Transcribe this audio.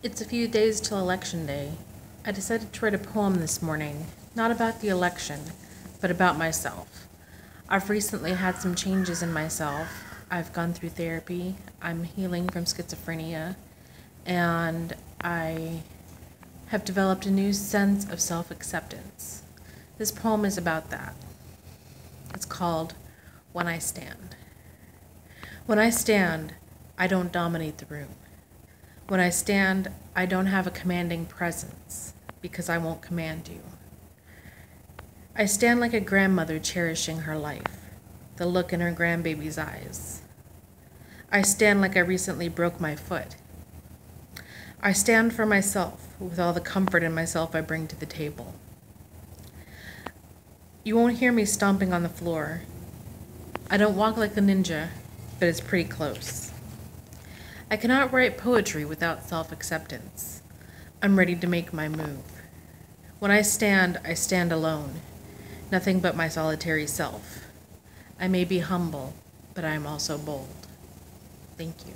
It's a few days till Election Day. I decided to write a poem this morning, not about the election, but about myself. I've recently had some changes in myself. I've gone through therapy, I'm healing from schizophrenia, and I have developed a new sense of self acceptance. This poem is about that. It's called When I Stand. When I stand, I don't dominate the room. When I stand, I don't have a commanding presence because I won't command you. I stand like a grandmother cherishing her life, the look in her grandbaby's eyes. I stand like I recently broke my foot. I stand for myself with all the comfort in myself I bring to the table. You won't hear me stomping on the floor. I don't walk like a ninja, but it's pretty close. I cannot write poetry without self acceptance. I'm ready to make my move. When I stand, I stand alone, nothing but my solitary self. I may be humble, but I am also bold. Thank you.